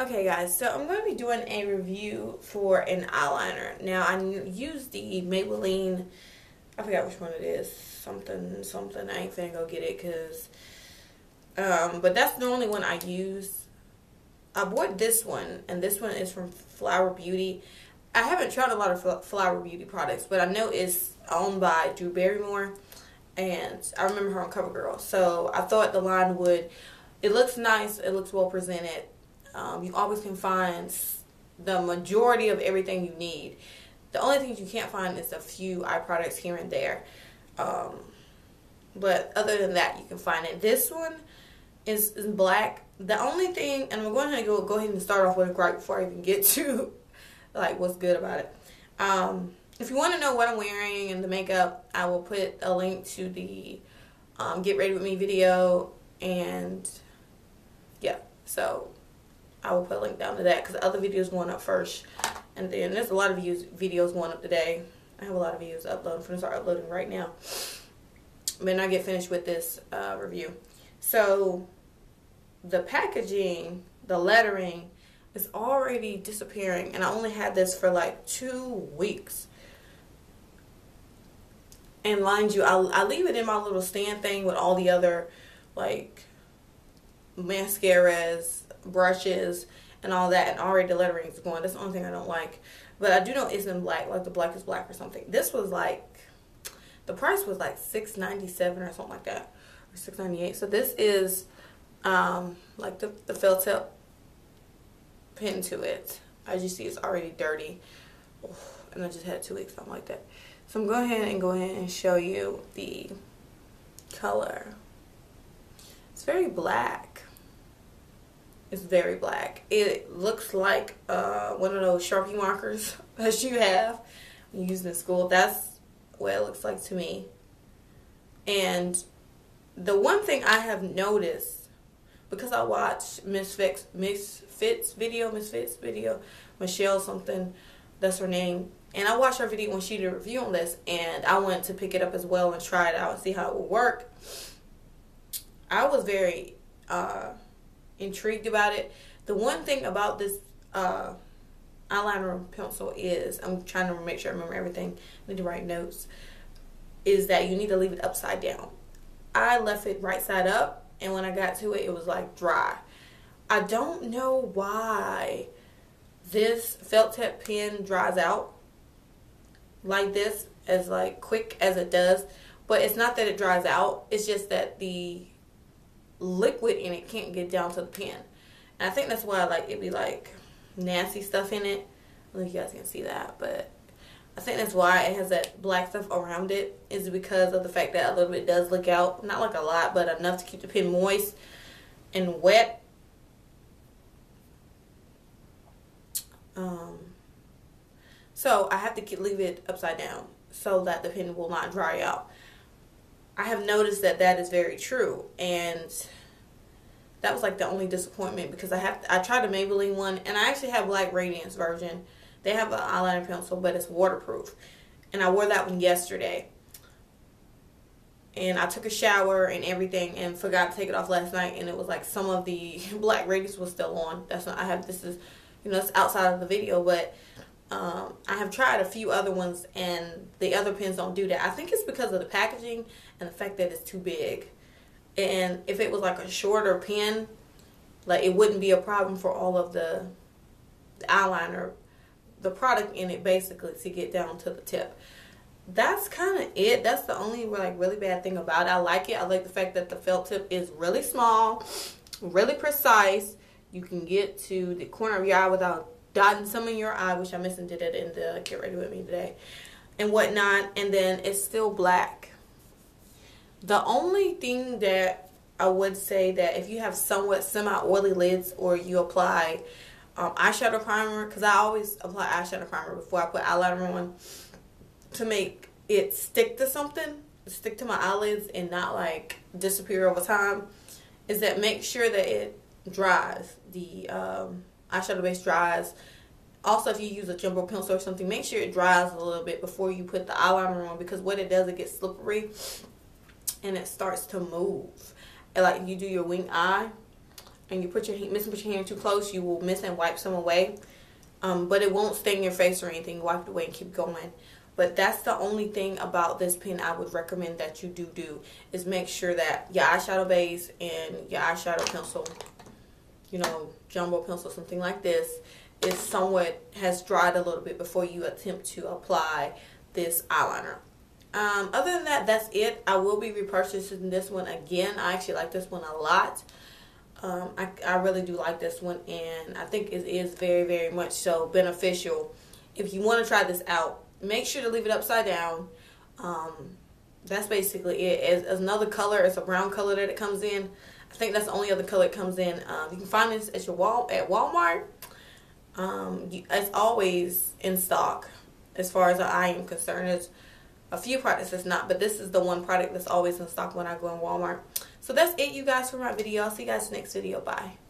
Okay guys, so I'm going to be doing a review for an eyeliner. Now I use the Maybelline, I forgot which one it is, something, something, I ain't finna go get it because, um, but that's the only one I use. I bought this one, and this one is from Flower Beauty. I haven't tried a lot of Flower Beauty products, but I know it's owned by Drew Barrymore, and I remember her on CoverGirl. So I thought the line would, it looks nice, it looks well presented, um, you always can find the majority of everything you need. The only things you can't find is a few eye products here and there. Um, but other than that, you can find it. This one is, is black. The only thing, and I'm going to go go ahead and start off with right before I even get to like what's good about it. Um, if you want to know what I'm wearing and the makeup, I will put a link to the um, Get Ready With Me video. And yeah, so I will put a link down to that because the other videos going up first. And then there's a lot of views, videos going up today. I have a lot of videos uploading. I'm going to start uploading right now. Then I get finished with this uh, review. So the packaging, the lettering is already disappearing. And I only had this for like two weeks. And mind you, I, I leave it in my little stand thing with all the other like mascaras, brushes and all that and already the lettering is going. That's the only thing I don't like. But I do know it's in black, like the black is black or something. This was like the price was like six ninety seven or something like that. Or six ninety eight. So this is um like the, the felt tip pin to it. As you see it's already dirty. And I just had two weeks, something like that. So I'm going ahead and go ahead and show you the color. It's very black. It's very black. It looks like uh, one of those Sharpie markers that you have when in school. That's what it looks like to me. And the one thing I have noticed, because I watch Miss Fitz video, Miss Fitz video, Michelle something, that's her name. And I watched her video when she did a review on this, and I went to pick it up as well and try it out and see how it would work. I was very uh, intrigued about it. The one thing about this uh, eyeliner pencil is, I'm trying to make sure I remember everything, I need to write notes, is that you need to leave it upside down. I left it right side up, and when I got to it, it was like dry. I don't know why this felt tip pen dries out like this as like quick as it does but it's not that it dries out it's just that the liquid in it can't get down to the pen. And I think that's why like it be like nasty stuff in it. I don't know if you guys can see that, but I think that's why it has that black stuff around it is because of the fact that a little bit does leak out. Not like a lot, but enough to keep the pen moist and wet. Um, so I have to keep, leave it upside down so that the pen will not dry out. I have noticed that that is very true, and that was like the only disappointment because I have I tried the Maybelline one, and I actually have Black Radiance version. They have an eyeliner pencil, but it's waterproof, and I wore that one yesterday. And I took a shower and everything, and forgot to take it off last night, and it was like some of the Black Radiance was still on. That's not I have this is you know it's outside of the video, but um, I have tried a few other ones and the other pens don't do that. I think it's because of the packaging and the fact that it's too big. And if it was like a shorter pen, like it wouldn't be a problem for all of the, the eyeliner, the product in it basically to get down to the tip. That's kind of it. That's the only like really bad thing about it. I like it. I like the fact that the felt tip is really small, really precise. You can get to the corner of your eye without dotting some in your eye, which I missed and did it in the Get Ready With Me today, and whatnot. And then it's still black. The only thing that I would say that if you have somewhat semi-oily lids or you apply um, eyeshadow primer, because I always apply eyeshadow primer before I put eyeliner on to make it stick to something, stick to my eyelids and not like disappear over time, is that make sure that it dries. The um, eyeshadow base dries. Also, if you use a jumbo pencil or something, make sure it dries a little bit before you put the eyeliner on because what it does, it gets slippery and it starts to move. And like you do your wing eye and you put your miss put your hand too close, you will miss and wipe some away. Um, but it won't stain your face or anything. Wipe it away and keep going. But that's the only thing about this pen I would recommend that you do do is make sure that your eyeshadow base and your eyeshadow pencil, you know, jumbo pencil, something like this, is somewhat has dried a little bit before you attempt to apply this eyeliner. Um, other than that, that's it. I will be repurchasing this one again. I actually like this one a lot. Um, I, I really do like this one, and I think it is very, very much so beneficial. If you want to try this out, make sure to leave it upside down. Um, that's basically it. As, another color, it's a brown color that it comes in. I think that's the only other color it comes in. Um, you can find this at your wall at Walmart. Um, you, it's always in stock, as far as I am concerned. It's a few products that's not, but this is the one product that's always in stock when I go in Walmart. So that's it, you guys, for my video. I'll see you guys next video. Bye.